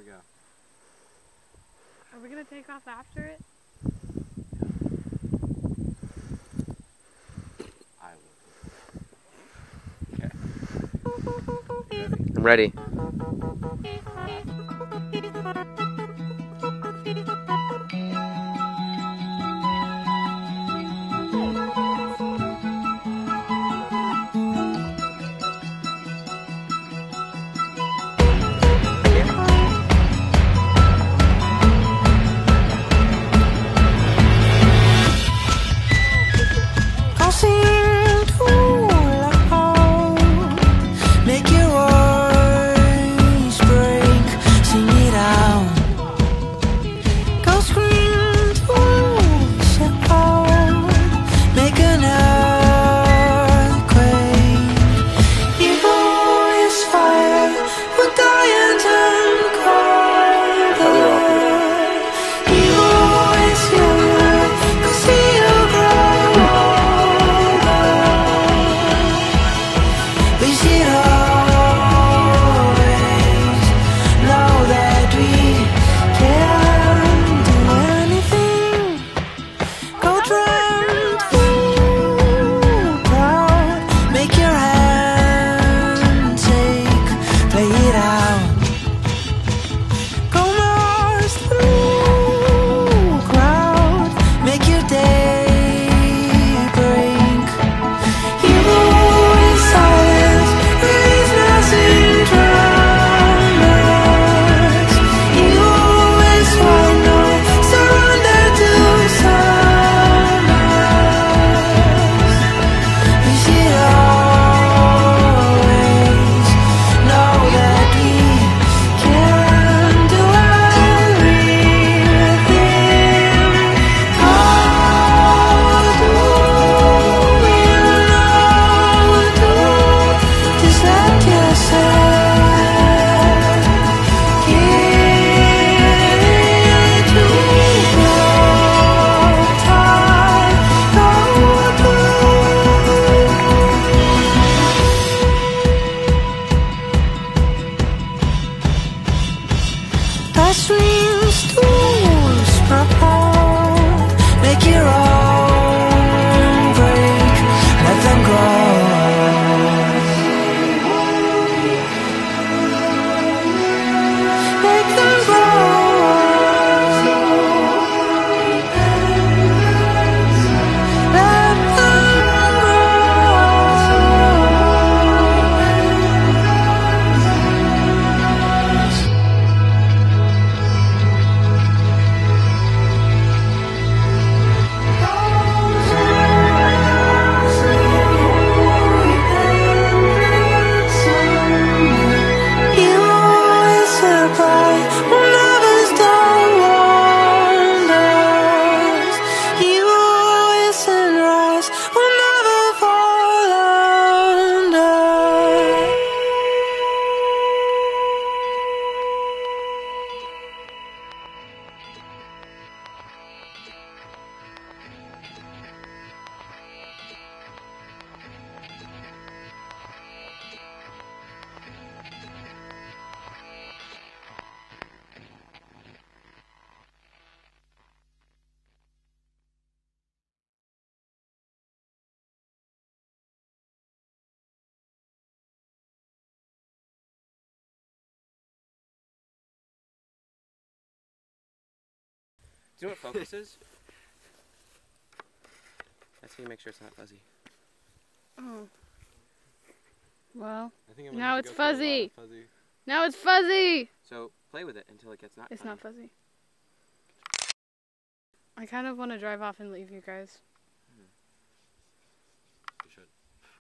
we go. Are we going to take off after it? I will. Okay. I'm ready. sweet you know what focus is? That's how you make sure it's not fuzzy. Oh. Well, I think I'm now it's fuzzy. fuzzy. Now it's fuzzy! So play with it until it gets not It's not fuzzy. I kind of want to drive off and leave you guys.